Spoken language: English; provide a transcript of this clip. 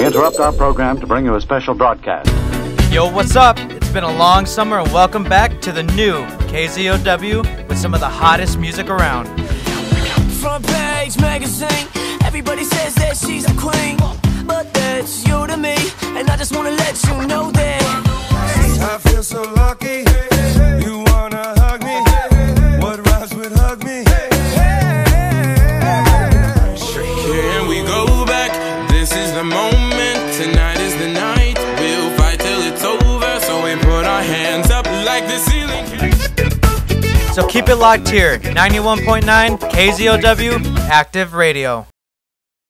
We interrupt our program to bring you a special broadcast. Yo, what's up? It's been a long summer and welcome back to the new KZOW with some of the hottest music around. Front page magazine, everybody says that she's a queen. But that's you to me, and I just wanna let you know that. I feel so lucky. You wanna hug me? What rhymes with hug me? Can we go back? This is the moment. Tonight is the night. We'll fight till it's over. So we put our hands up like the ceiling. So keep it locked here 91.9 KZOW Active Radio.